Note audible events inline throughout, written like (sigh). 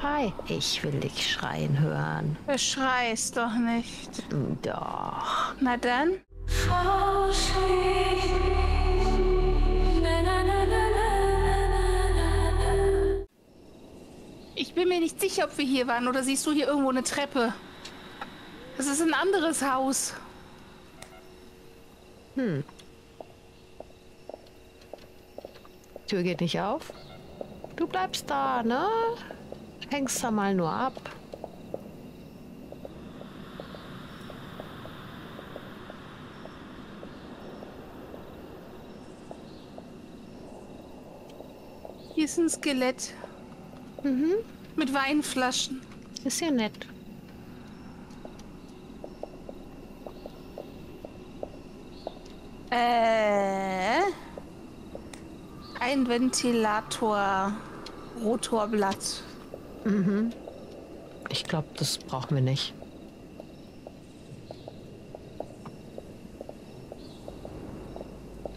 Hi, ich will dich schreien hören. Beschrei's doch nicht. Doch. Na dann. Ich bin mir nicht sicher, ob wir hier waren oder siehst du hier irgendwo eine Treppe? Das ist ein anderes Haus. Hm. Tür geht nicht auf. Du bleibst da, ne? Hängst da mal nur ab. Hier ist ein Skelett. Mhm. Mit Weinflaschen. Ist ja nett. Äh. Ein Ventilator. Rotorblatt. Mhm. Ich glaube, das brauchen wir nicht.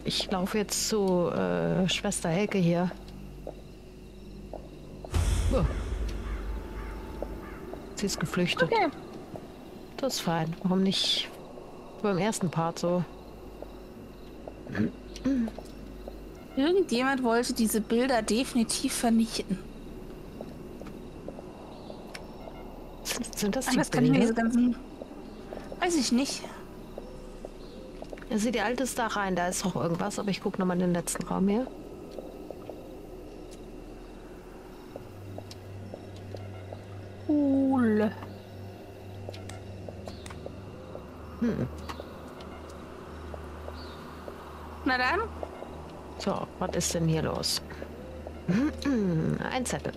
Ich laufe jetzt zu äh, Schwester Elke hier. Oh. Sie ist geflüchtet. Okay. Das ist fein. Warum nicht beim ersten Part so? Irgendjemand wollte diese Bilder definitiv vernichten. Sind, das die Anders kann ich mir diese ganzen. Weiß ich nicht. Ja, sieh die alte da rein. Da ist noch irgendwas, aber ich gucke nochmal in den letzten Raum hier. Cool. Hm. Na dann. So, was ist denn hier los? Ein Zettel.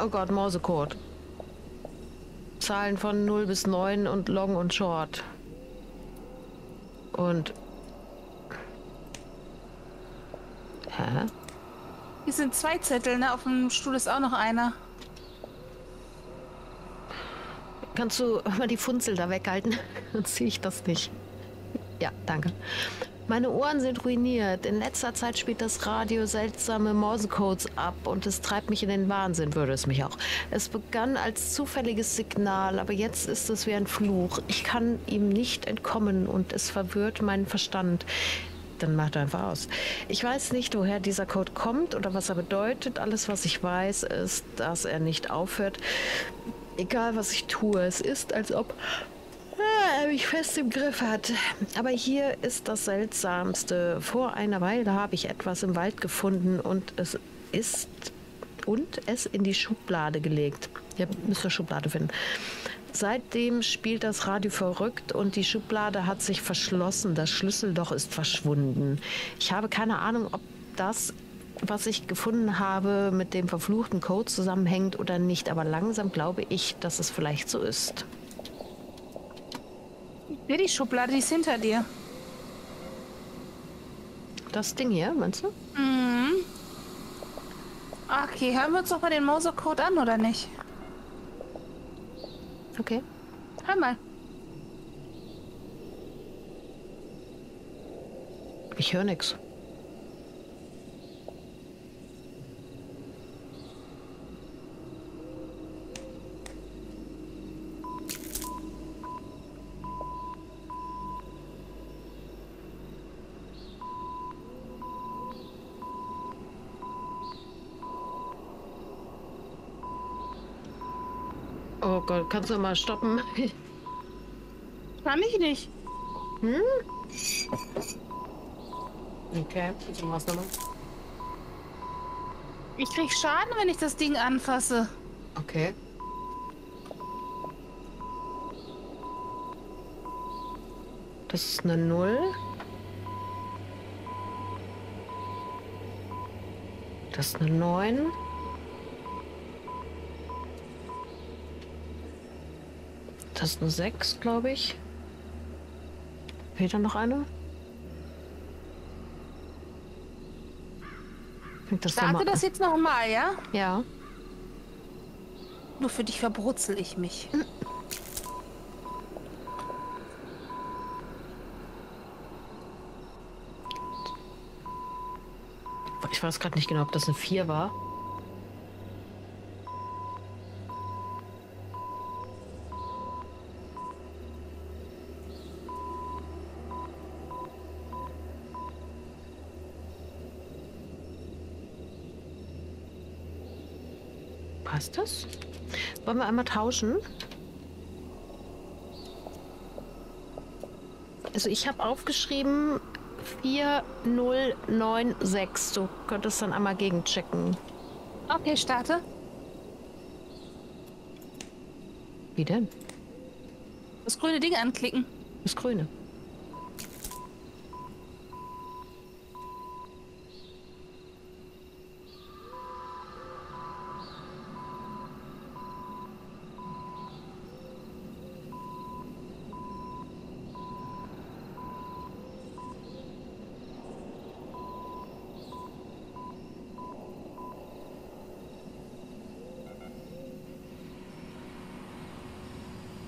Oh Gott, Morsecode. Zahlen von 0 bis 9 und Long und Short. Und. Hä? Hier sind zwei Zettel, ne? Auf dem Stuhl ist auch noch einer. Kannst du mal die Funzel da weghalten? (laughs) Dann ziehe ich das nicht. Ja, danke. Meine Ohren sind ruiniert. In letzter Zeit spielt das Radio seltsame Morsecodes ab und es treibt mich in den Wahnsinn, würde es mich auch. Es begann als zufälliges Signal, aber jetzt ist es wie ein Fluch. Ich kann ihm nicht entkommen und es verwirrt meinen Verstand. Dann macht er einfach aus. Ich weiß nicht, woher dieser Code kommt oder was er bedeutet. Alles, was ich weiß, ist, dass er nicht aufhört. Egal, was ich tue, es ist, als ob mich fest im Griff hat. Aber hier ist das Seltsamste. Vor einer Weile habe ich etwas im Wald gefunden und es ist und es in die Schublade gelegt. Ihr müsst eine Schublade finden. Seitdem spielt das Radio verrückt und die Schublade hat sich verschlossen. Das Schlüsselloch ist verschwunden. Ich habe keine Ahnung, ob das, was ich gefunden habe, mit dem verfluchten Code zusammenhängt oder nicht. Aber langsam glaube ich, dass es vielleicht so ist. Hier die Schublade, die ist hinter dir. Das Ding hier, meinst du? Mhm. Okay, hören wir uns doch mal den Moser-Code an, oder nicht? Okay. Hör mal. Ich höre nichts. Oh Gott, kannst du mal stoppen? Kann ich nicht. Hm? Okay, so machst du mal. Ich krieg Schaden, wenn ich das Ding anfasse. Okay. Das ist eine Null. Das ist eine Neun. Das ist eine Sechs, glaube ich. Fehlt da noch eine? Das Starte nochmal das jetzt nochmal, ja? Ja. Nur für dich verbrutzel ich mich. Ich weiß gerade nicht genau, ob das eine 4 war. Passt das? Wollen wir einmal tauschen? Also ich habe aufgeschrieben 4096. Du könntest dann einmal gegenchecken. Okay, starte. Wie denn? Das grüne Ding anklicken. Das Grüne.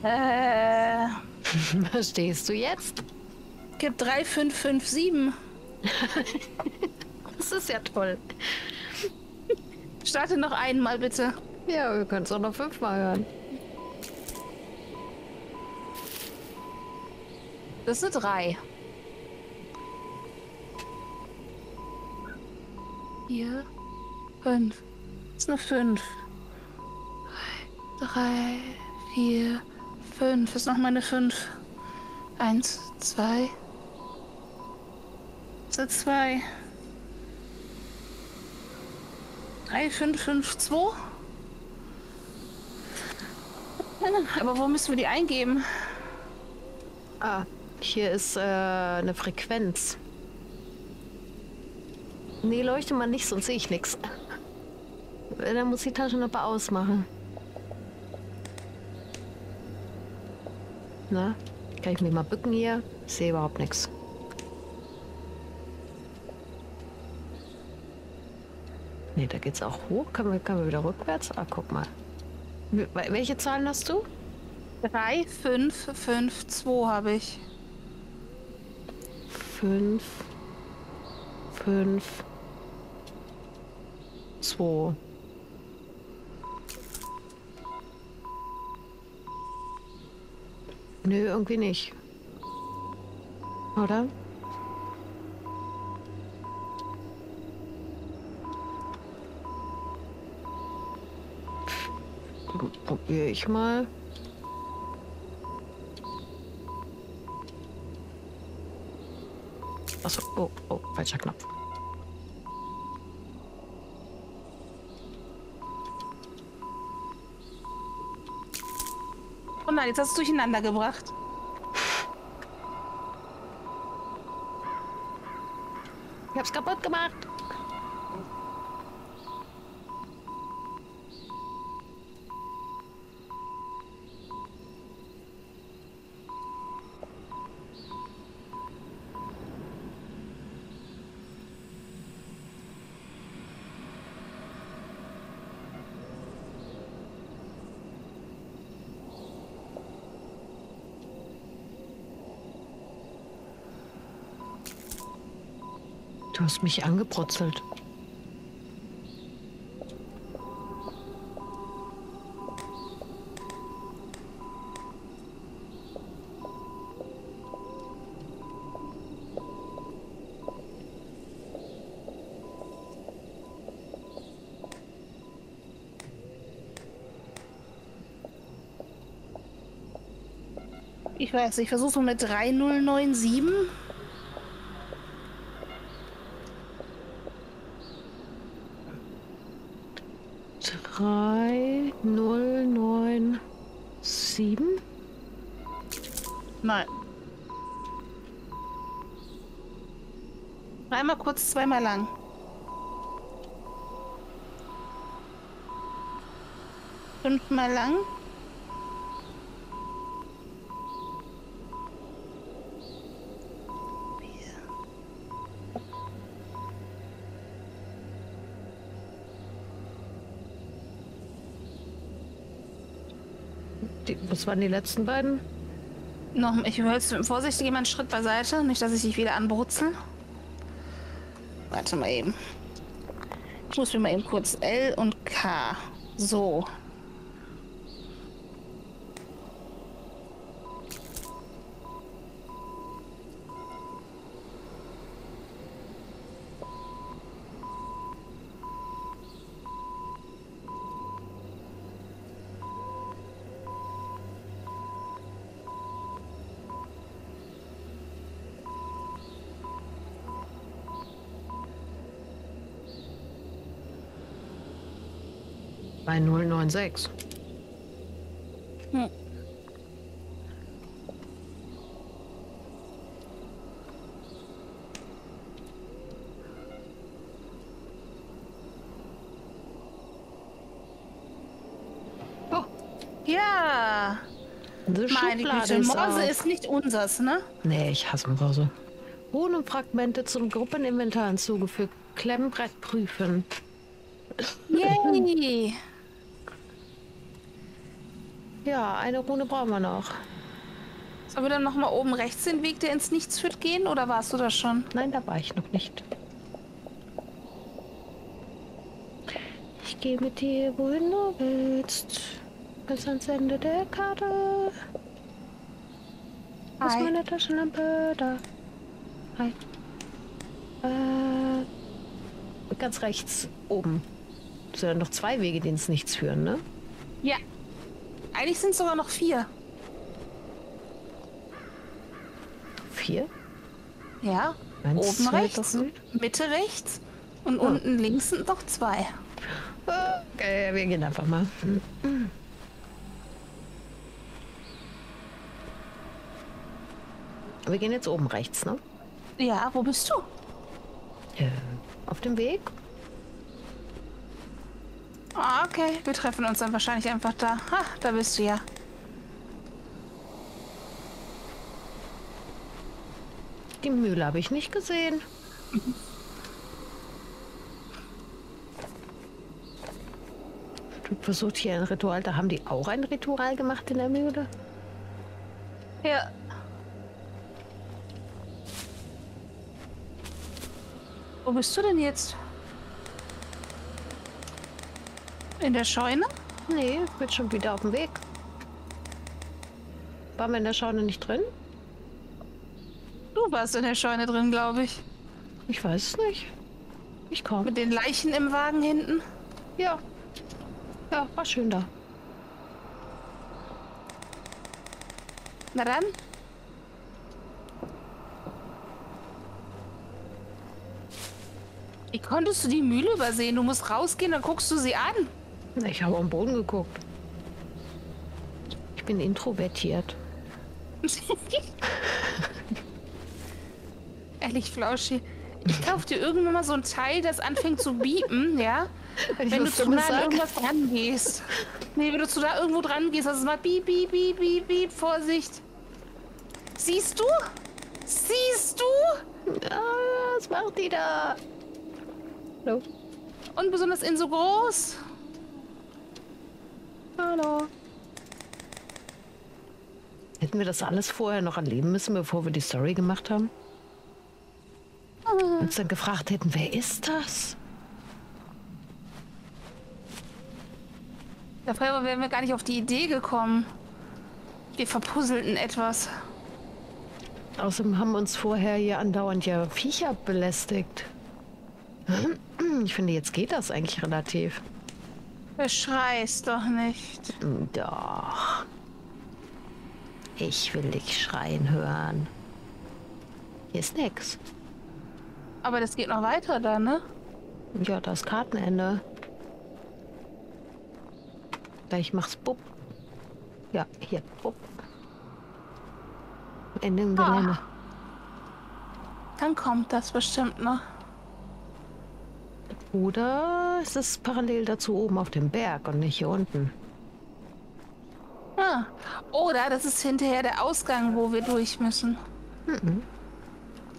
Äh, Was stehst du jetzt? gib 3557. (laughs) Das ist ja toll. Starte noch einmal bitte. Ja, wir können es auch noch fünfmal hören. Das ist eine 3. Vier, fünf. Das ist eine 5. 3, 4, 5. Das ist nochmal eine 5. 1, 2. Das ist eine 2. 3, 5, 5, 2. Aber wo müssen wir die eingeben? Ah, hier ist äh, eine Frequenz. Nee, leuchte mal nicht, sonst sehe ich nichts. Dann muss die Taschenlampe ausmachen. Na, kann ich mich mal bücken hier? Ich sehe überhaupt nichts. Nee, da geht's auch hoch. Können wir, können wir wieder rückwärts? Ah, guck mal. Wel- Welche Zahlen hast du? 3, 5, 5, 2 habe ich. fünf, fünf, zwei. Nö, irgendwie nicht. Oder? Probiere ich mal. Achso, oh, oh, falscher Knopf. Nein, jetzt hast du es durcheinander gebracht. Ich hab's kaputt gemacht. Du hast mich angebrotzelt. Ich weiß, ich versuche mit 3097. Drei, null, neun, sieben. Nein. Einmal kurz, zweimal lang. Fünfmal lang. Die, was waren die letzten beiden? Noch, ich hölze vorsichtig einen Schritt beiseite, nicht, dass ich dich wieder anbrutzel. Warte mal eben. Ich muss mir mal eben kurz L und K. So. Bei 096. Hm. Oh, Ja, die meine Güte, ist Morse ist nicht unsers, ne? Nee, ich hasse Morse. Runenfragmente zum Gruppeninventar hinzugefügt. Klemmbrett prüfen. Yay! Ja, eine Rune brauchen wir noch. Sollen wir dann nochmal oben rechts den Weg, der ins Nichts führt, gehen? Oder warst du da schon? Nein, da war ich noch nicht. Ich gehe mit dir, wohin du willst. Bis ans Ende der Karte. Wo ist Hi. meine Taschenlampe? Da. Hi. Äh, ganz rechts oben. Es sind ja noch zwei Wege, die ins Nichts führen, ne? Ja. Eigentlich sind es sogar noch vier. Vier? Ja. Eins, Oben zwei, rechts. Mitte rechts und Ah. unten links sind noch zwei. Okay, wir gehen einfach mal. Wir gehen jetzt oben rechts, ne? Ja, wo bist du? Äh, auf dem Weg? Ah, okay. Wir treffen uns dann wahrscheinlich einfach da. Ha, da bist du ja. Die Mühle habe ich nicht gesehen. (laughs) Du versucht hier ein Ritual. Da haben die auch ein Ritual gemacht in der Mühle? Ja. Wo bist du denn jetzt? In der Scheune? Nee, ich bin schon wieder auf dem Weg. Waren wir in der Scheune nicht drin? Du warst in der Scheune drin, glaube ich. Ich weiß es nicht. Ich komme. Mit den Leichen im Wagen hinten. Ja. Ja, war schön da. Na dann. Wie konntest du die Mühle übersehen? Du musst rausgehen, dann guckst du sie an. Ich habe am Boden geguckt. Ich bin introvertiert. (laughs) Ehrlich, Flauschi. Ich kauf dir irgendwann mal so ein Teil, das anfängt zu biepen, ja? Wenn Wenn du zu nah an irgendwas dran gehst. Nee, wenn du zu da irgendwo dran gehst, das ist mal piep, piep, piep, piep, piep, Vorsicht. Siehst du? Siehst du? Ah, was macht die da? Hallo? Und besonders in so groß. Hallo? Hätten wir das alles vorher noch erleben müssen, bevor wir die Story gemacht haben? Uns dann gefragt hätten, wer ist das? Da vorher wären wir gar nicht auf die Idee gekommen. Wir verpuzzelten etwas. Außerdem haben uns vorher hier andauernd ja Viecher belästigt. Ich finde, jetzt geht das eigentlich relativ. Beschrei's doch nicht. Doch. Ich will dich schreien hören. Hier ist nix. Aber das geht noch weiter da, ne? Ja, das Kartenende. Gleich mach's bupp. Ja, hier, bupp. Ende im Ah. Gelände. Dann kommt das bestimmt noch. Oder ist es parallel dazu oben auf dem Berg und nicht hier unten? Ah. Oder das ist hinterher der Ausgang, wo wir durch müssen.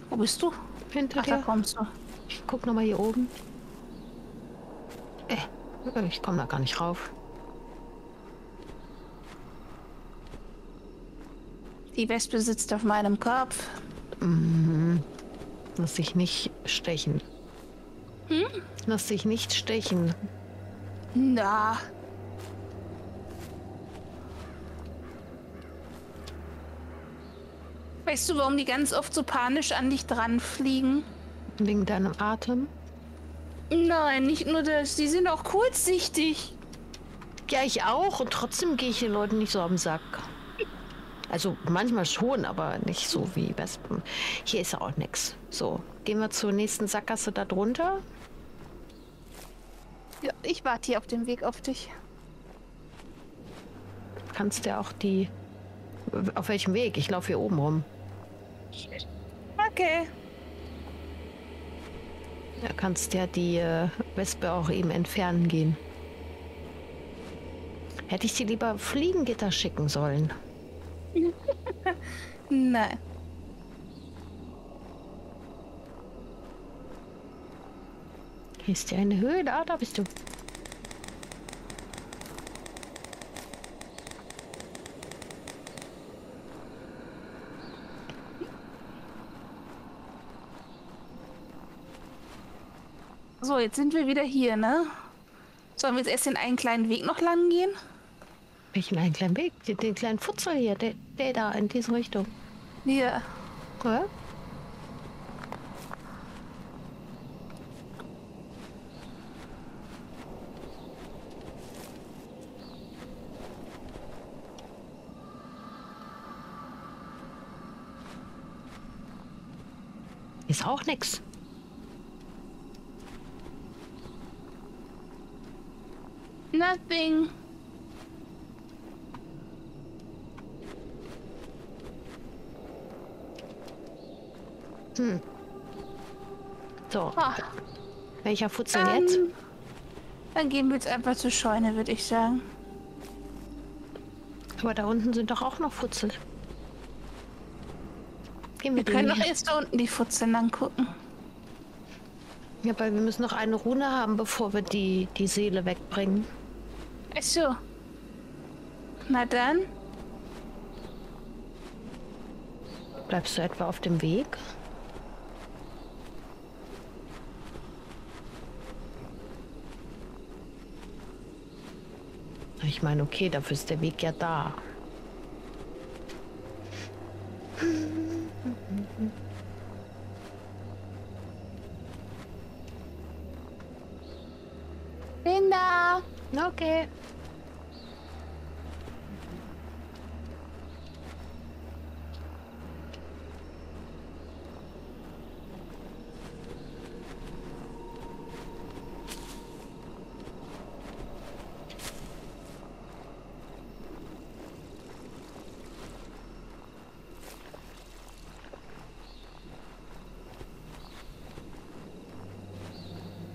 Wo bist du? Hinter Ach, da dir. kommst du. Ich guck noch mal hier oben. Äh, ich komme da gar nicht rauf. Die Wespe sitzt auf meinem Kopf. Lass dich nicht stechen. Lass dich nicht stechen. Na. Weißt du, warum die ganz oft so panisch an dich dranfliegen? Wegen deinem Atem. Nein, nicht nur das. Die sind auch kurzsichtig. Ja, ich auch. Und trotzdem gehe ich den Leuten nicht so am Sack. Also manchmal schon, aber nicht so wie Wespen. Hier ist ja auch nichts. So, gehen wir zur nächsten Sackgasse da drunter. Ja, ich warte hier auf dem Weg auf dich. Kannst ja auch die. Auf welchem Weg? Ich laufe hier oben rum. Okay. Da kannst ja die äh, Wespe auch eben entfernen gehen. Hätte ich sie lieber Fliegengitter schicken sollen. (laughs) Nein. Hier ist ja eine Höhle. Ah, da bist du. So, jetzt sind wir wieder hier, ne? Sollen wir jetzt erst den einen kleinen Weg noch lang gehen? Welchen einen kleinen Weg? Den, den kleinen Futzel hier, der, der da in diese Richtung. Ja. Ja? Ist auch nix. Nothing. Hm. So, Ah, welcher Futzel dann, jetzt? dann gehen wir jetzt einfach zur Scheune, würde ich sagen. Aber da unten sind doch auch noch Futzel. Gehen wir Wir können doch erst da unten die Futzeln angucken. Ja, weil wir müssen noch eine Rune haben, bevor wir die, die Seele wegbringen. Ach so. Na dann. Bleibst du etwa auf dem Weg? Ich meine, okay, dafür ist der Weg ja da. Bin da. Okay.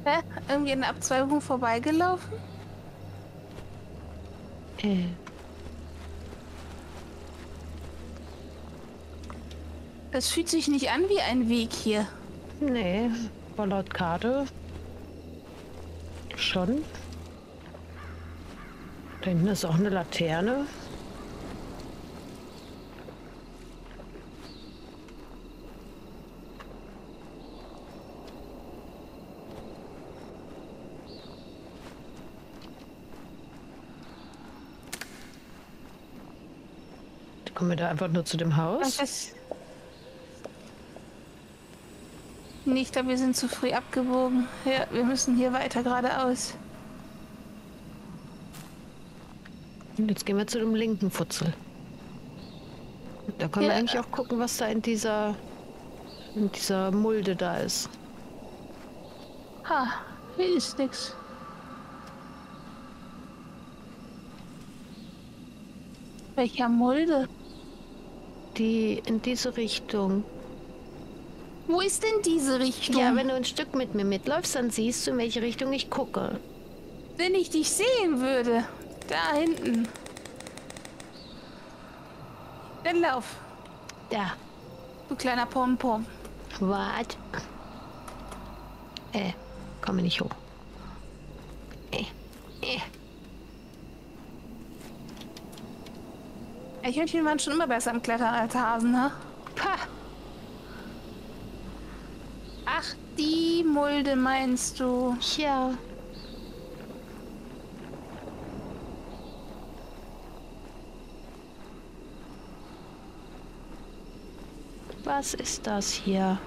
Hä? Irgendwie in der Abzweigung vorbeigelaufen? Äh, Das fühlt sich nicht an wie ein Weg hier. nee, aber laut Karte schon. Da hinten ist auch eine Laterne. Kommen wir da einfach nur zu dem Haus? Ich glaube, wir sind zu früh abgebogen. Ja, wir müssen hier weiter geradeaus. Und jetzt gehen wir zu dem linken Futzel. Da können wir Ja. eigentlich auch gucken, was da in dieser in dieser Mulde da ist. Ha, hier ist nix. Welcher Mulde? Die in diese Richtung. Wo ist denn diese Richtung? Ja, wenn du ein Stück mit mir mitläufst, dann siehst du, in welche Richtung ich gucke. Wenn ich dich sehen würde. Da hinten. Dann lauf, Da. du kleiner Pompom. Wart. Äh, komme nicht hoch. Äh, äh. Eichhörnchen waren schon immer besser am Klettern als Hasen, ne? Pah. Ach, die Mulde meinst du? Ja. Was ist das hier?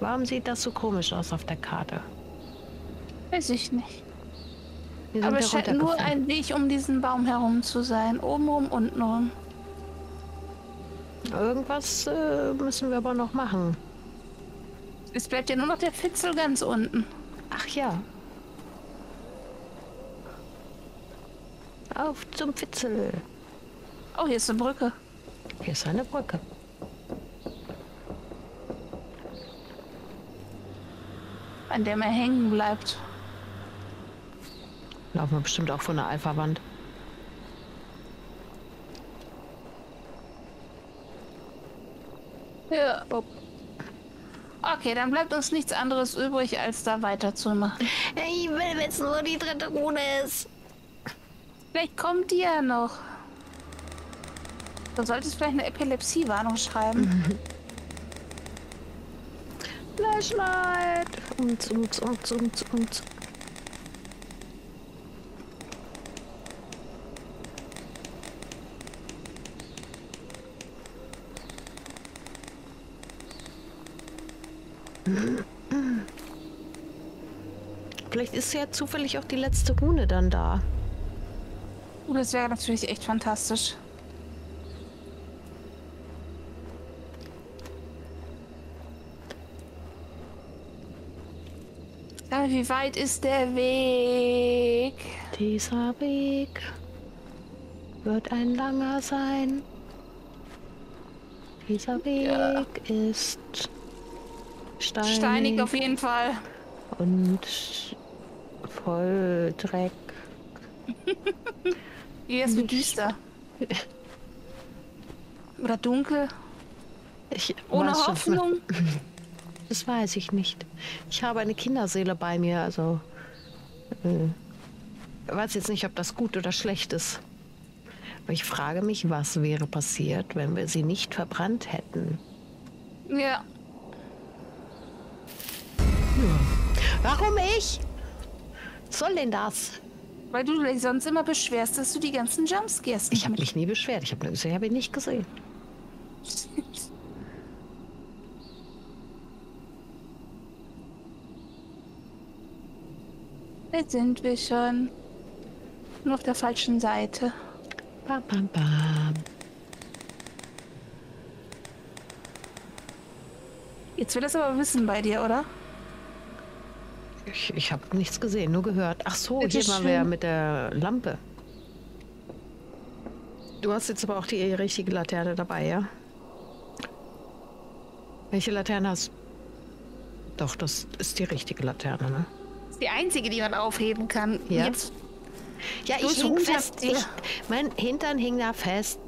Warum sieht das so komisch aus auf der Karte? Weiß ich nicht. Aber es scheint nur ein Weg um diesen Baum herum zu sein. Oben rum, unten rum. Irgendwas äh, müssen wir aber noch machen. Es bleibt ja nur noch der Fitzel ganz unten. Ach ja. Auf zum Fitzel. Oh, hier ist eine Brücke. Hier ist eine Brücke. An der man hängen bleibt. Laufen wir bestimmt auch von der Alpha-Wand. Ja. Okay, dann bleibt uns nichts anderes übrig, als da weiterzumachen. Ich will, wenn es nur die dritte Rune ist. Vielleicht kommt die ja noch. Du solltest vielleicht eine Epilepsie-Warnung schreiben. (laughs) Flashlight. Und, und, und, und, und. Vielleicht ist ja zufällig auch die letzte Rune dann da. Uh, das wäre natürlich echt fantastisch. Wie weit ist der Weg? Dieser Weg wird ein langer sein. Dieser Weg Ja. ist steinig, Steinig auf jeden Fall. und voll Dreck. Hier ist so düster. Oder dunkel. Ich Ohne Hoffnung. (laughs) Das weiß ich nicht. Ich habe eine Kinderseele bei mir, also äh, ich weiß jetzt nicht, ob das gut oder schlecht ist. Aber ich frage mich, was wäre passiert, wenn wir sie nicht verbrannt hätten? Ja. Warum ich? Was soll denn das? Weil du dich sonst immer beschwerst, dass du die ganzen Jumpscares Ich habe mich nie beschwert. Ich habe habe ihn nicht gesehen. (laughs) Jetzt sind wir schon. Nur auf der falschen Seite. Bam, bam, bam. Jetzt will das aber wissen bei dir, oder? Ich, ich habe nichts gesehen, nur gehört. Ach so, Bitte hier waren wir ja mit der Lampe. Du hast jetzt aber auch die richtige Laterne dabei, ja? Welche Laterne hast Doch, das ist die richtige Laterne, ne? Die einzige, die man aufheben kann. Ja. Jetzt. Ja, ich hing fest. Ich, mein Hintern hing da fest.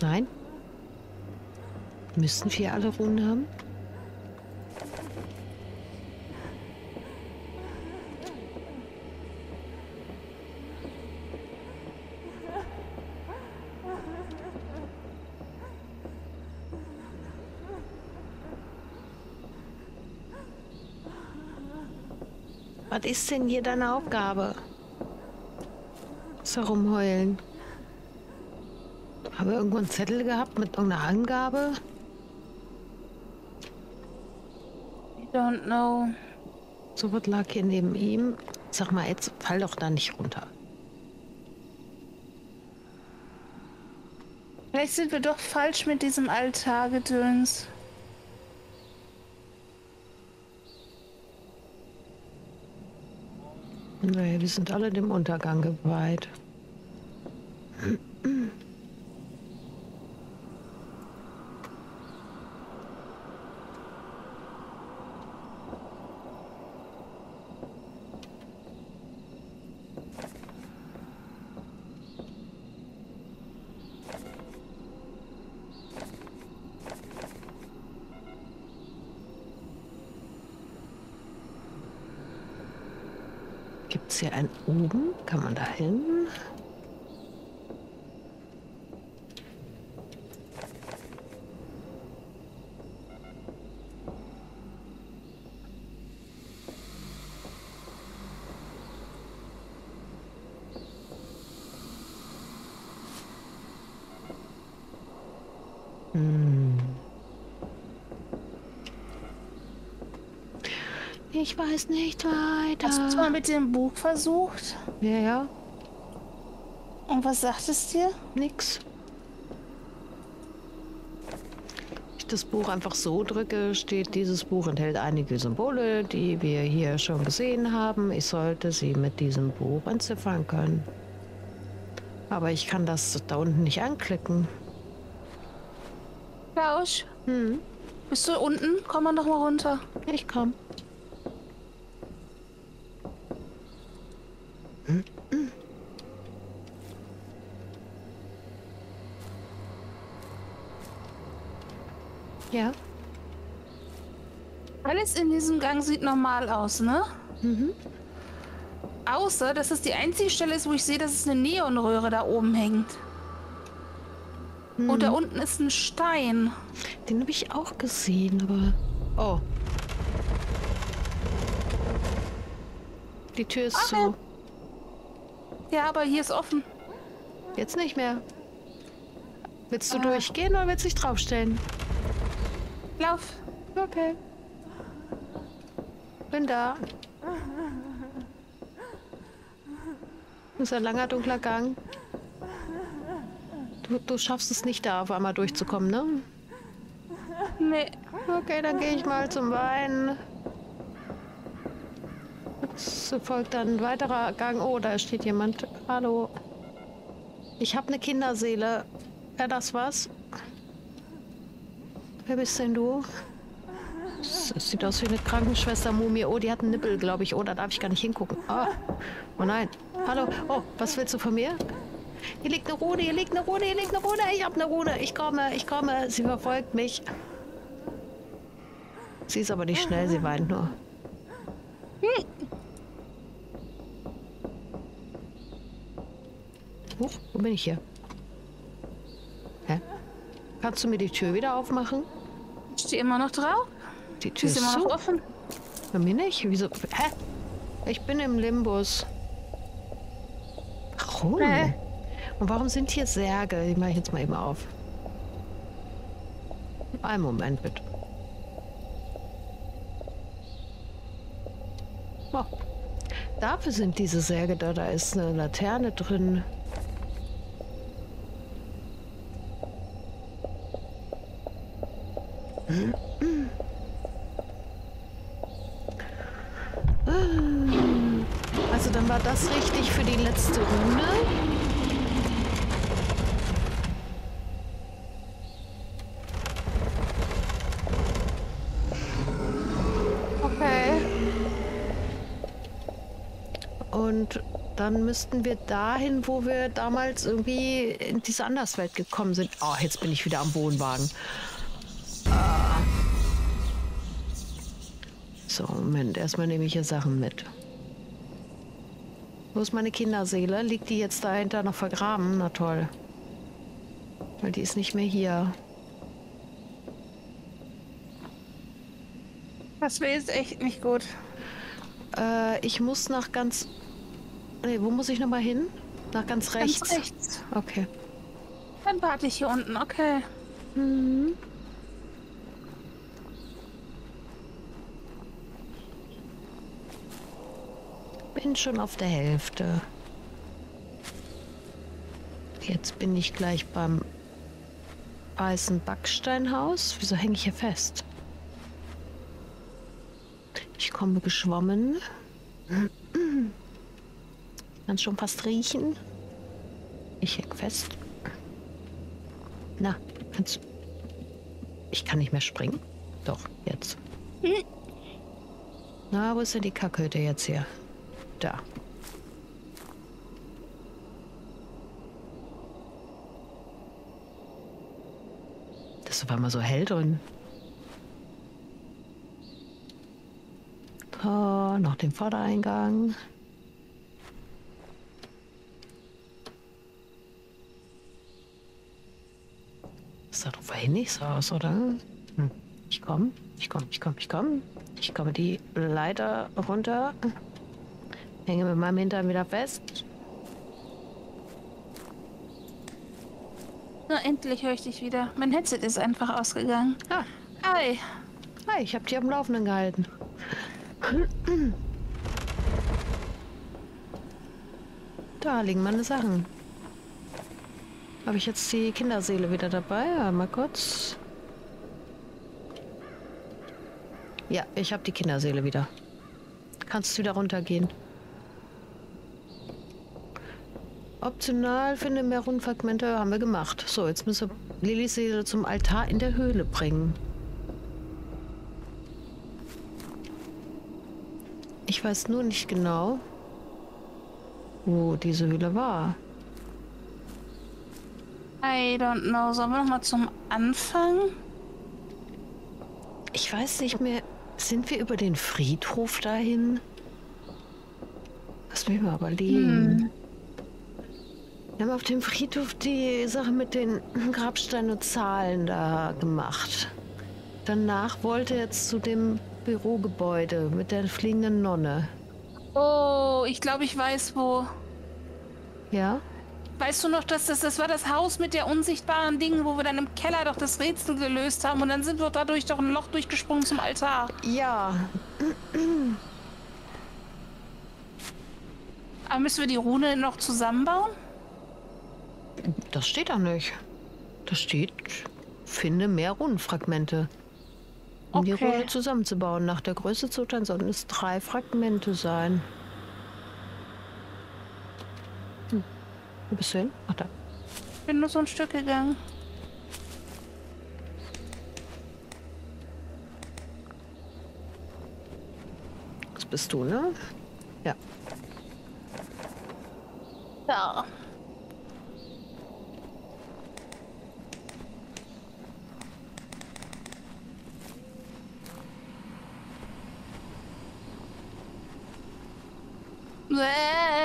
Nein? Müssen wir alle Runen haben? Was ist denn hier deine Aufgabe? So rumheulen. Haben wir irgendwo einen Zettel gehabt mit irgendeiner Angabe? I don't know. So was lag hier neben ihm. Sag mal, jetzt fall doch da nicht runter. Vielleicht sind wir doch falsch mit diesem Altargedöns. Nee, wir sind alle dem Untergang geweiht. Gibt hin? Hm. Ich weiß nicht weiter. Hast du es mal mit dem Buch versucht? Ja, ja. Und was sagt es dir? nix. Ich das Buch einfach so drücke, steht, dieses Buch enthält einige Symbole, die wir hier schon gesehen haben. Ich sollte sie mit diesem Buch entziffern können. Aber ich kann das da unten nicht anklicken. Klausch, Hm, bist du unten? Komm mal noch mal runter. ich komm. Ja. Alles in diesem Gang sieht normal aus, ne? Mhm. Außer, dass es die einzige Stelle ist, wo ich sehe, dass es eine Neonröhre da oben hängt. Und da unten ist ein Stein. Den habe ich auch gesehen, aber. Oh. Die Tür ist Okay. zu. Ja, aber hier ist offen. Jetzt nicht mehr. Willst du Ah. durchgehen oder willst du dich draufstellen? Lauf. Okay. Bin da. Das ist ein langer, dunkler Gang. Du, du schaffst es nicht, da auf einmal durchzukommen, ne? Nee. Okay, dann gehe ich mal zum Wein. Es folgt dann ein weiterer Gang. Oh, da steht jemand. Hallo. Ich habe eine Kinderseele. Wäre das was? Wer bist denn du? Das sieht aus wie eine Krankenschwester-Mumie. Oh, die hat einen Nippel, glaube ich. Oh, da darf ich gar nicht hingucken. Ah. Oh nein. Hallo. Oh, was willst du von mir? Hier liegt eine Rune, hier liegt eine Rune, hier liegt eine Rune. Ich habe eine Rune. Ich komme, ich komme. Sie verfolgt mich. Sie ist aber nicht schnell, sie weint nur. Huch, wo bin ich hier? Hä? Kannst du mir die Tür wieder aufmachen? Ich stehe immer noch drauf. Die Tür ist ist immer zu. noch offen. Bei mir nicht? Wieso? Hä? Ich bin im Limbus. Warum? Hä? Und warum sind hier Särge? Die mache ich jetzt mal eben auf. Einen Moment bitte. Oh. Dafür sind diese Särge da. Da ist eine Laterne drin. Also dann war das richtig für die letzte Runde. Okay. Und dann müssten wir dahin, wo wir damals irgendwie in diese Anderswelt gekommen sind. Oh, jetzt bin ich wieder am Wohnwagen. Ah. So, Moment, erstmal nehme ich hier Sachen mit. Wo ist meine Kinderseele? Liegt die jetzt dahinter noch vergraben? Na toll. Weil die ist nicht mehr hier. Das wäre jetzt echt nicht gut. Äh, ich muss nach ganz. Nee, wo muss ich nochmal hin? Nach ganz rechts. Ganz rechts. Okay. Dann warte ich hier unten. Okay. Mhm. Bin schon auf der Hälfte. Jetzt bin ich gleich beim weißen Backsteinhaus. Wieso hänge ich hier fest? Ich komme geschwommen. Kann schon fast riechen. Ich häng fest. Na, kannst du. Ich kann nicht mehr springen. Doch, jetzt. Na, wo ist denn die Kackhütte jetzt hier? Da. Das ist auf einmal so hell drin. So, noch den Vordereingang. Das sah doch vorhin nicht so aus, oder? Hm. Ich komme, ich komme, ich komme, ich komme. Ich komme die Leiter runter. Hänge mit meinem Hintern wieder fest. Na, endlich höre ich dich wieder. Mein Headset ist einfach ausgegangen. Ah, Hi. hi, ich habe dich am Laufenden gehalten. Da liegen meine Sachen. Habe ich jetzt die Kinderseele wieder dabei? Ja, mal kurz. Ja, ich habe die Kinderseele wieder. Kannst du wieder runtergehen. Optional finde mehr Rundfragmente haben wir gemacht. So, jetzt müssen wir Lillys Seele zum Altar in der Höhle bringen. Ich weiß nur nicht genau, wo diese Höhle war. I don't know. Sollen wir noch mal zum Anfang? Ich weiß nicht mehr. Sind wir über den Friedhof dahin? Lass mich mal überlegen. Hm. Wir haben auf dem Friedhof die Sache mit den Grabsteinen und Zahlen da gemacht. Danach wollte er jetzt zu dem Bürogebäude mit der fliegenden Nonne. Oh, ich glaube, ich weiß wo. Ja? Weißt du noch, dass das, das war das Haus mit der unsichtbaren Dinge, wo wir dann im Keller doch das Rätsel gelöst haben und dann sind wir dadurch doch ein Loch durchgesprungen zum Altar. Ja. (clears throat) Aber müssen wir die Rune noch zusammenbauen? Das steht da nicht. Das steht, finde mehr Runenfragmente. Um okay. die Rune zusammenzubauen. Nach der Größe zu urteilen sollten es drei Fragmente sein. Wo bist du hin? Ach da. Ich bin nur so ein Stück gegangen. Das bist du, ne? Ja. Ja.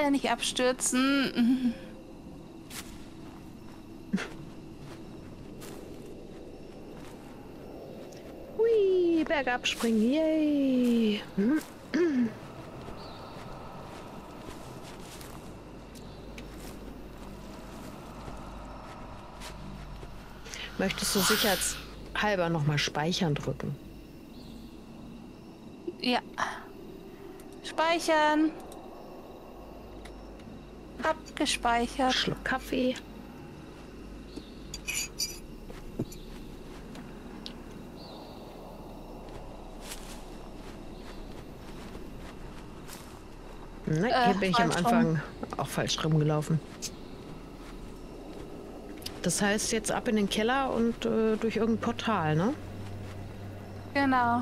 Nicht abstürzen. Bergab springen. Yay! (clears throat) Möchtest du sicherheitshalber nochmal speichern drücken? Ja. Speichern. Abgespeichert. Schluck Kaffee. Ne, hier äh, bin ich am Anfang auch falsch rumgelaufen. Das heißt jetzt ab in den Keller und äh, durch irgendein Portal, ne? Genau.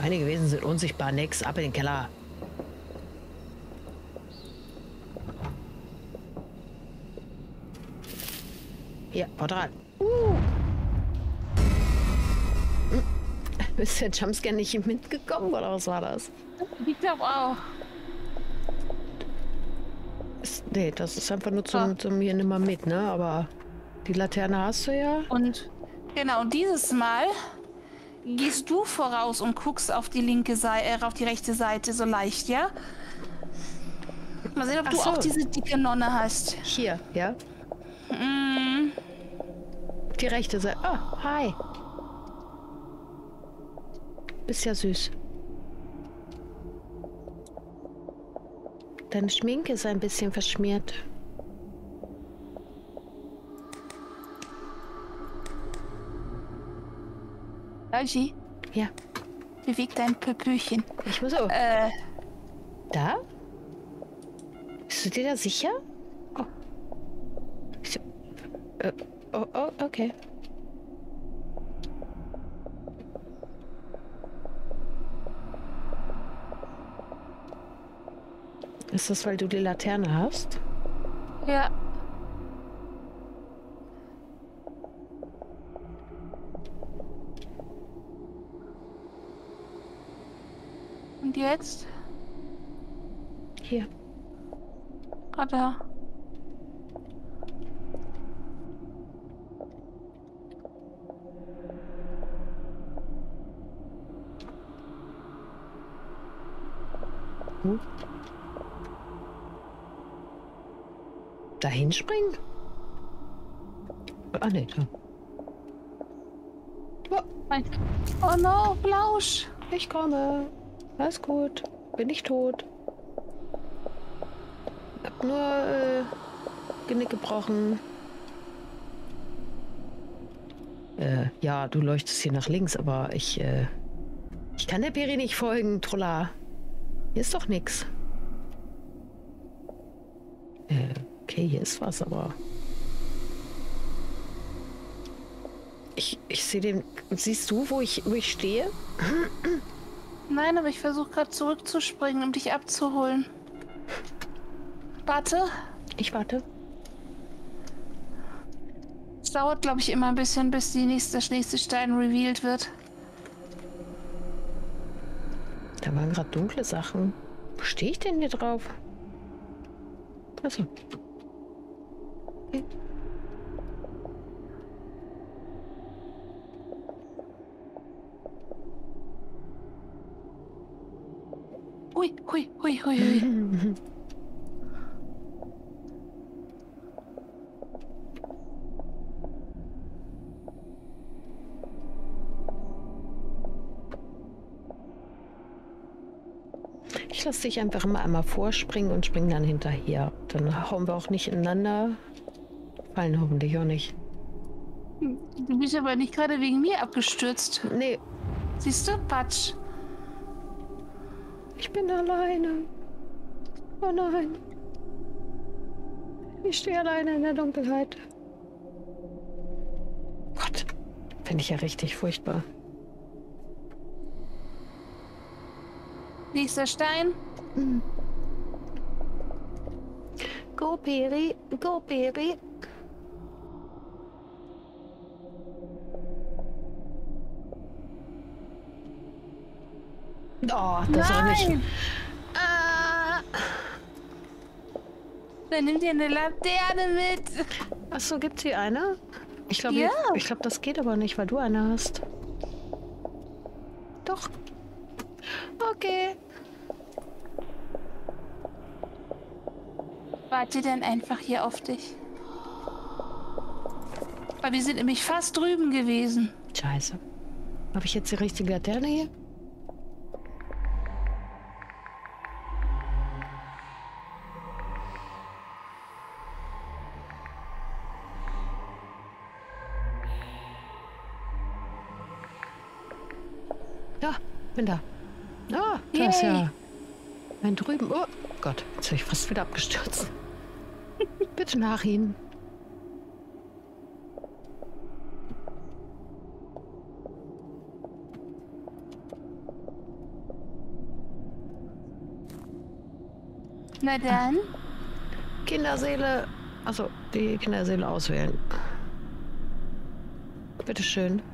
Einige Wesen sind unsichtbar, nix, ab in den Keller. Ja, Portal. Uh. Ist der Jumpscare nicht mitgekommen oder was war das? Ich glaube auch. Ist, nee, das ist einfach nur zum, ja. zum hier nimmer mit, ne? Aber die Laterne hast du ja. Und genau, und dieses Mal gehst du voraus und guckst auf die linke Seite, äh, auf die rechte Seite so leicht, ja? Mal sehen, ob Ach du so. auch diese dicke Nonne hast. Hier, ja? Mm. Die rechte Seite. Oh, hi. Bist ja süß. Deine Schminke ist ein bisschen verschmiert. Algi? Ja. Beweg dein Pöpöchen. Ich muss auch. Äh. Da? Bist du dir da sicher? Oh. Ich, äh, oh, oh, okay. Ist das, weil du die Laterne hast? Ja. Und jetzt? Hier. Ah, da. dahin springen? Ah, nee, da. Oh, oh no, Blausch. Ich komme. Alles gut. Bin ich tot. Hab nur äh, Genick gebrochen. Äh, ja, du leuchtest hier nach links, aber ich, äh, ich kann der Peri nicht folgen, Trolla. Hier ist doch nix. Äh, okay, hier ist was, aber... Ich, ich sehe den... Siehst du, wo ich, wo ich stehe? Nein, aber ich versuche gerade zurückzuspringen, um dich abzuholen. Warte. Ich warte. Es dauert, glaube ich, immer ein bisschen, bis die nächste, das nächste Stein revealed wird. Da waren gerade dunkle Sachen. Wo stehe ich denn hier drauf? Achso. Hui, hui, hui, hui, hui. Ich lasse dich einfach immer einmal vorspringen und spring dann hinterher. Dann hauen wir auch nicht ineinander. Fallen hoffentlich auch nicht. Du bist aber nicht gerade wegen mir abgestürzt. Nee, Siehst du? Patsch. ich bin alleine. Oh nein. Ich stehe alleine in der Dunkelheit. Gott, finde ich ja richtig furchtbar. Nächster Stein. Go, Peri, go, Peri. Oh, das war nicht. Nein! Ah. Dann nimm dir eine Laterne mit. Achso, gibt's hier eine? Ich glaube, Ja. ich glaube, das geht aber nicht, weil du eine hast. Doch. Okay. Warte dann einfach hier auf dich. Weil wir sind nämlich fast drüben gewesen. Scheiße. Habe ich jetzt die richtige Laterne hier? Ja, bin da. Ah, da ist Yay. ja ein drüben. Oh Gott, jetzt bin ich fast wieder abgestürzt. (laughs) Bitte nach Ihnen. Na dann. Kinderseele. Also die Kinderseele auswählen. Bitteschön. Und.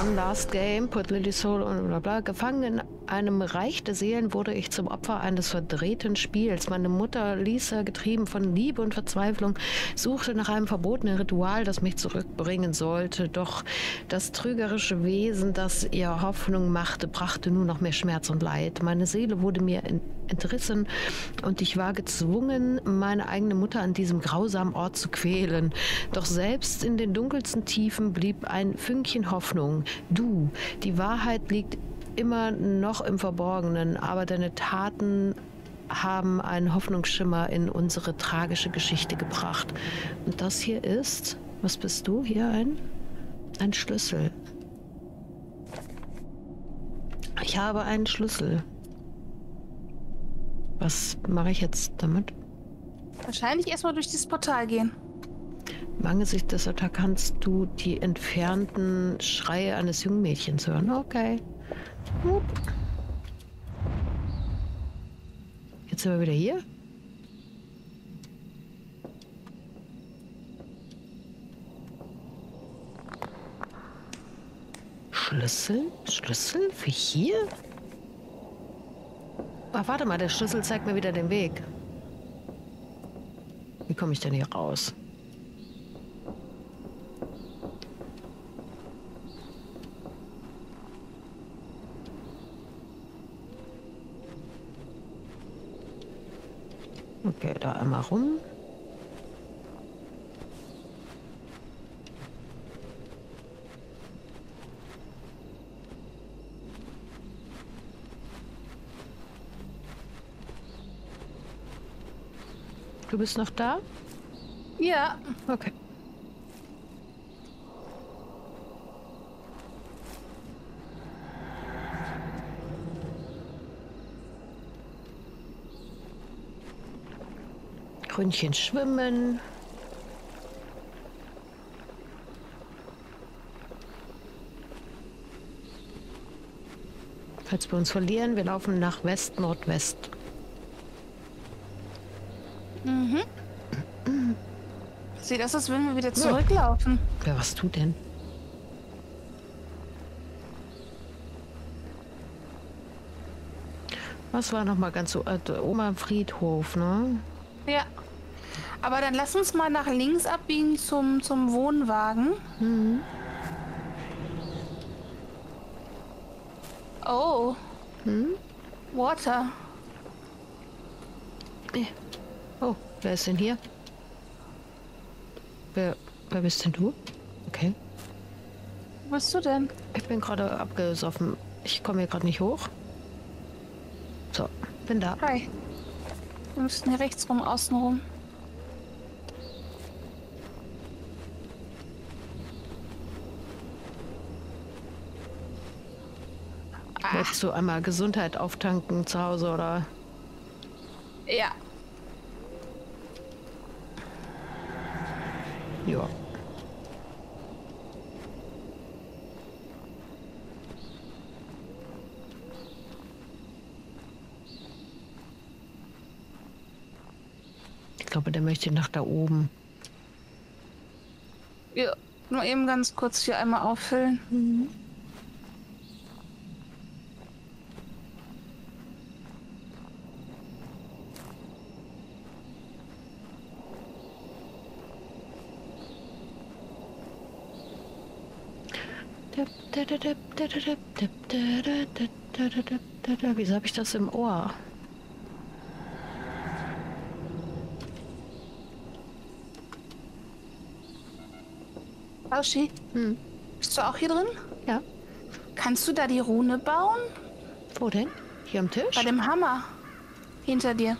One last game, put Lily Soul und bla bla. Gefangen einem Reich der Seelen wurde ich zum Opfer eines verdrehten Spiels. Meine Mutter, Lisa, getrieben von Liebe und Verzweiflung, suchte nach einem verbotenen Ritual, das mich zurückbringen sollte. Doch das trügerische Wesen, das ihr Hoffnung machte, brachte nur noch mehr Schmerz und Leid. Meine Seele wurde mir en- entrissen und ich war gezwungen, meine eigene Mutter an diesem grausamen Ort zu quälen. Doch selbst in den dunkelsten Tiefen blieb ein Fünkchen Hoffnung. Du, die Wahrheit liegt immer noch im Verborgenen, aber deine Taten haben einen Hoffnungsschimmer in unsere tragische Geschichte gebracht. Und das hier ist, was bist du hier ein? Ein Schlüssel. Ich habe einen Schlüssel. Was mache ich jetzt damit? Wahrscheinlich erstmal durch das Portal gehen. Mangesichts des Attack kannst du die entfernten Schreie eines jungen Mädchens hören. Okay. Jetzt sind wir wieder hier. Schlüssel? Schlüssel? Für hier? Ach, warte mal, der Schlüssel zeigt mir wieder den Weg. Wie komme ich denn hier raus? Okay, da einmal rum. Du bist noch da? Ja. Okay. Grünchen schwimmen. Falls wir uns verlieren, wir laufen nach West-Nordwest. Mhm. Sieht aus, als würden wir wieder zurücklaufen. Ja, was tut denn? Was war noch mal ganz so? Äh, Oma Friedhof, ne? Ja. Aber dann lass uns mal nach links abbiegen zum, zum Wohnwagen. Mhm. Oh. Hm? Water. Nee. Oh, wer ist denn hier? Wer, wer bist denn du? Okay. Wo bist du denn? Ich bin gerade abgesoffen. Ich komme hier gerade nicht hoch. So, bin da. Hi. Wir müssen hier rechts rum, außen rum. Ah, Wolltest du einmal Gesundheit auftanken zu Hause oder? ja. Ja. Ich glaube, der möchte nach da oben. ja. Nur eben ganz kurz hier einmal auffüllen. Wieso habe ich das im Ohr? Auschi, Hm. bist du auch hier drin? Ja. Kannst du da die Rune bauen? Wo denn? Hier am Tisch? Bei dem Hammer. Hinter dir.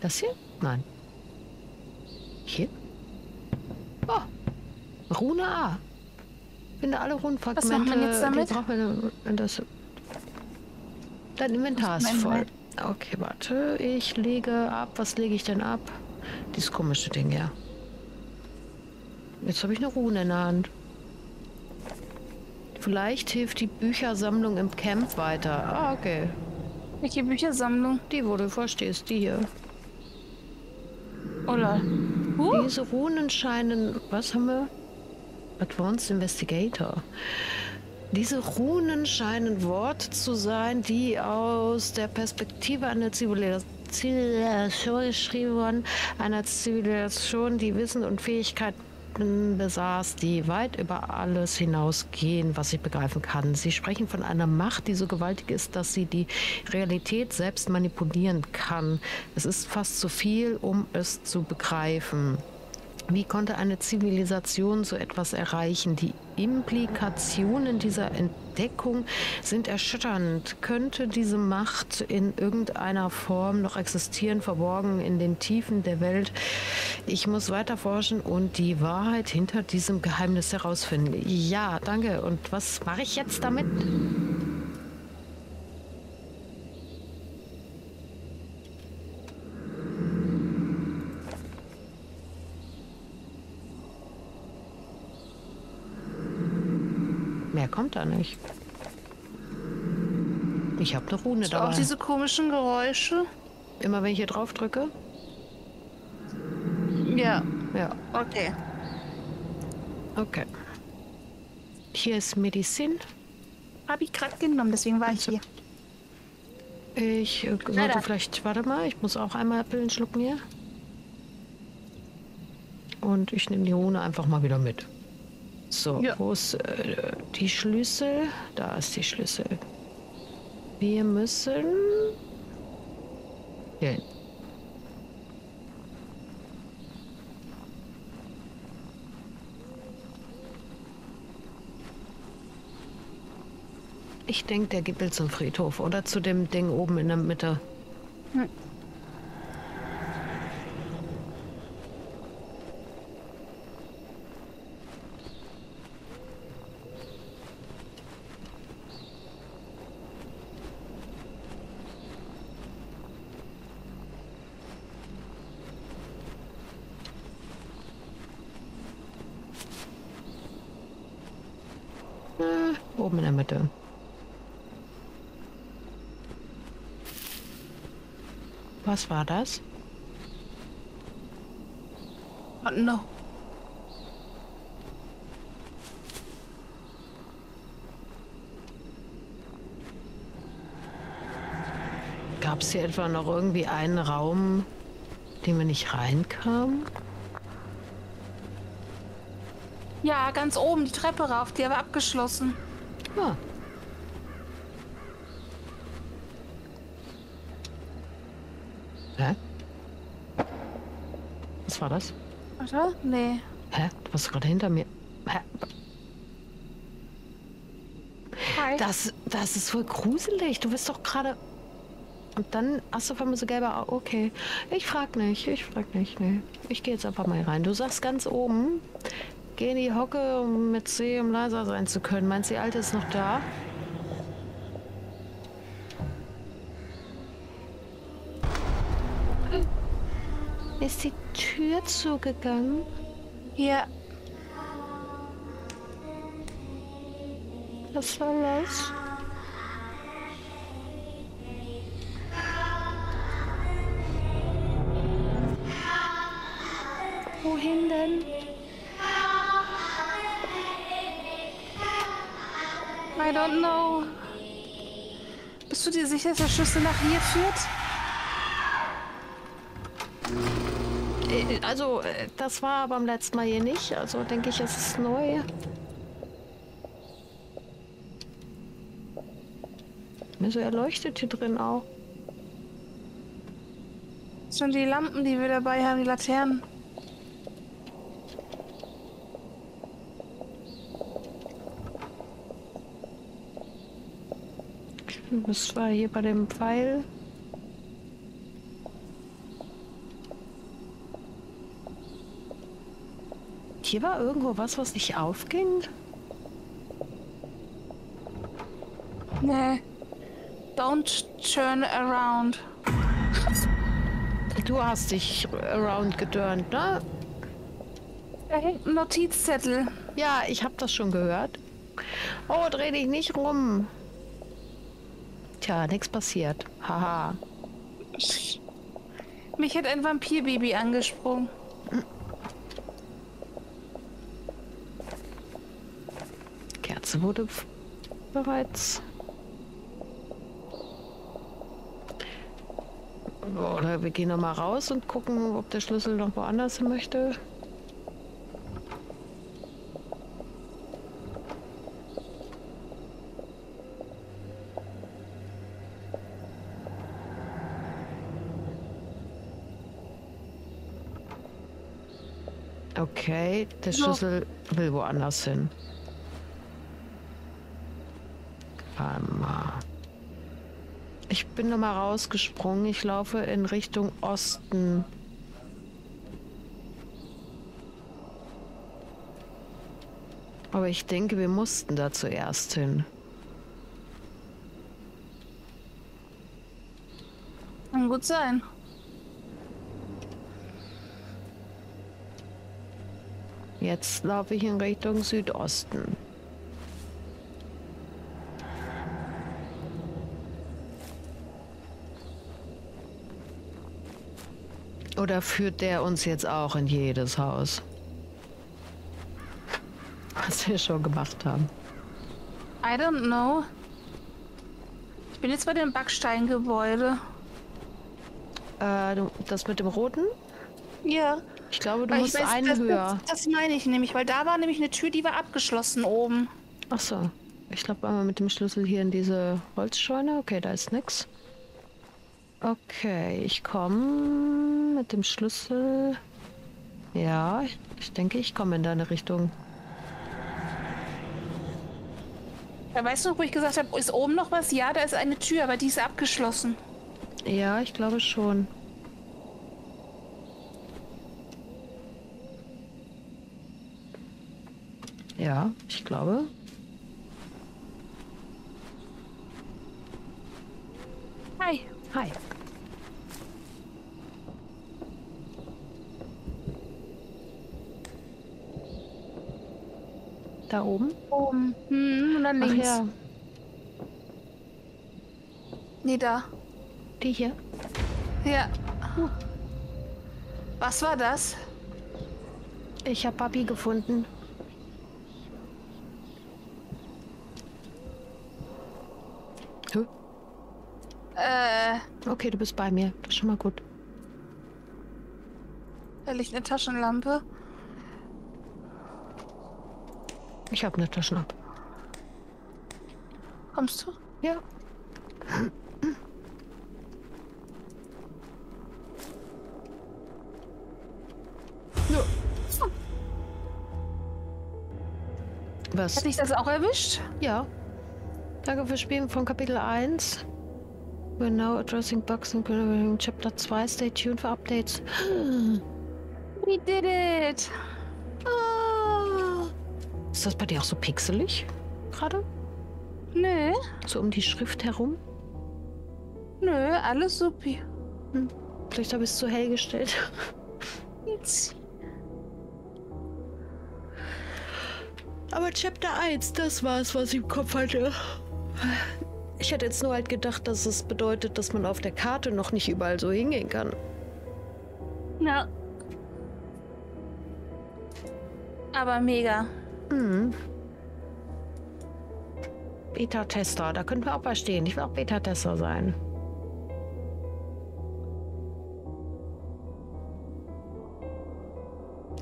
Das hier? Nein. Hier? Oh. Rune A. Finde alle Runenfragmente. Was macht man jetzt damit? braucht man, das Dein Inventar ist voll. Okay, warte. Ich lege ab. Was lege ich denn ab? Dieses komische Ding, ja. Jetzt habe ich eine Rune in der Hand. Vielleicht hilft die Büchersammlung im Camp weiter. Ah, okay. Welche Büchersammlung? Die, wo du vorstehst, die hier. Oh. Huh. Diese Runen scheinen. Was haben wir? Advanced Investigator. Diese Runen scheinen Worte zu sein, die aus der Perspektive einer Zivilisation geschrieben wurden. Einer Zivilisation, die Wissen und Fähigkeiten besaß, die weit über alles hinausgehen, was ich begreifen kann. Sie sprechen von einer Macht, die so gewaltig ist, dass sie die Realität selbst manipulieren kann. Es ist fast zu viel, um es zu begreifen. Wie konnte eine Zivilisation so etwas erreichen? Die Implikationen dieser Entdeckung sind erschütternd. Könnte diese Macht in irgendeiner Form noch existieren, verborgen in den Tiefen der Welt? Ich muss weiter forschen und die Wahrheit hinter diesem Geheimnis herausfinden. Ja, danke. Und was mache ich jetzt damit? Kommt da nicht. Ich habe eine Rune du auch diese komischen Geräusche? Immer wenn ich hier drauf drücke? Ja. Ja, Okay. okay. Hier ist Medizin. Habe ich gerade genommen, deswegen war ich hier. Ich äh, sollte Leider. vielleicht, warte mal, ich muss auch einmal Pillen schlucken hier. Und ich nehme die Rune einfach mal wieder mit. So, ja. wo ist äh, die Schlüssel? Da ist die Schlüssel. Wir müssen... Gehen. Ich denke, der Gipfel zum Friedhof oder zu dem Ding oben in der Mitte. Hm. Was war das? Oh no. Gab es hier etwa noch irgendwie einen Raum, den wir nicht reinkamen? Ja, ganz oben die Treppe rauf, die aber abgeschlossen. Ah. Hä? Was war das? Warte? Nee. Hä? Du warst gerade hinter mir. Hä? Hi. Das, das ist voll gruselig. Du bist doch gerade. Und dann hast du auf einmal so gelber. Okay. Ich frag nicht. Ich frag nicht. Nee. Ich gehe jetzt einfach mal rein. Du sagst ganz oben. Geh in die Hocke, um mit C um leiser sein zu können. Meinst du, die Alte ist noch da? Ist die Tür zugegangen? Ja. Was war das? Wohin denn? I don't know. Bist du dir sicher, dass der Schlüssel nach hier führt? Also, äh, das war beim letzten Mal hier nicht. Also denke ich, es ist neu. So erleuchtet hier drin auch. Das sind die Lampen, die wir dabei haben, die Laternen. Das war hier bei dem Pfeil. Hier war irgendwo was, was nicht aufging? Nee. Don't turn around. Du hast dich around gedörnt, ne? Da hinten Notizzettel. Ja, ich hab das schon gehört. Oh, dreh dich nicht rum. Tja, nichts passiert. Haha. Mich hat ein Vampirbaby angesprungen. Wurde bereits. Oder wir gehen noch mal raus und gucken, ob der Schlüssel noch woanders hin möchte. Okay, der Schlüssel will woanders hin. Einmal. Ich bin noch mal rausgesprungen. Ich laufe in Richtung Osten. Aber ich denke, wir mussten da zuerst hin. Kann gut sein. Jetzt laufe ich in Richtung Südosten. Oder führt der uns jetzt auch in jedes Haus? Was wir schon gemacht haben. I don't know. Ich bin jetzt bei dem Backsteingebäude. Äh, das mit dem roten? Ja. Ich glaube, du musst weiß, einen das, höher. Das, das, meine ich nämlich, weil da war nämlich eine Tür, die war abgeschlossen oben. Ach so. Ich glaube einmal mit dem Schlüssel hier in diese Holzscheune. Okay, da ist nix. Okay, ich komme mit dem Schlüssel. Ja, ich denke, ich komme in deine Richtung. Ja, weißt du, wo ich gesagt habe, ist oben noch was? Ja, da ist eine Tür, aber die ist abgeschlossen. Ja, ich glaube schon. Ja, ich glaube. Hi. Hi. Da oben? Oben. Hm, und dann Ach links. ja, Nee, da. die hier. Ja. Was war das? Ich habe Papi gefunden. Hä? Äh, Okay, du bist bei mir. Das ist schon mal gut. da liegt eine Taschenlampe. Ich habe eine Taschenlampe. Kommst du? Ja. Was? Hat dich das auch erwischt? Ja. Danke fürs Spielen von Kapitel 1. We're now addressing bugs in Chapter 2. Stay tuned for updates. We did it! Ist das bei dir auch so pixelig? Gerade? Nö, So um die Schrift herum? nö, alles supi. Vielleicht habe ich es zu hell gestellt. Jetzt. Aber Chapter 1, das war es, was ich im Kopf hatte. Ich hätte jetzt nur halt gedacht, dass es bedeutet, dass man auf der Karte noch nicht überall so hingehen kann. Ja. Aber mega. Mhm. Beta-Tester, da könnten wir auch bei stehen. Ich will auch Beta-Tester sein.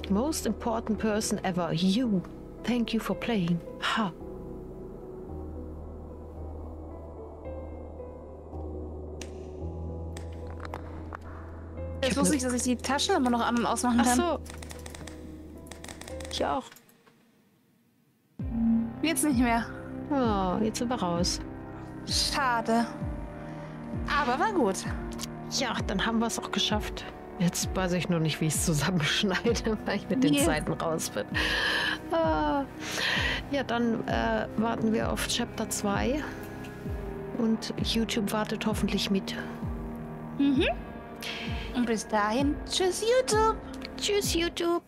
Most important person ever, you. Thank you for playing. Ha. Jetzt wusste ich, dass ich die Taschenlampe noch an- und ausmachen Ach kann. so. Ich auch. Jetzt nicht mehr. Oh, jetzt sind wir raus. Schade. Aber war gut. Ja, dann haben wir es auch geschafft. Jetzt weiß ich nur nicht, wie ich es zusammenschneide, (laughs) weil ich mit den Nee. Seiten raus bin. Ah. Ja, dann äh, warten wir auf Chapter 2. Und YouTube wartet hoffentlich mit. Und bis dahin, tschüss YouTube. Tschüss, YouTube.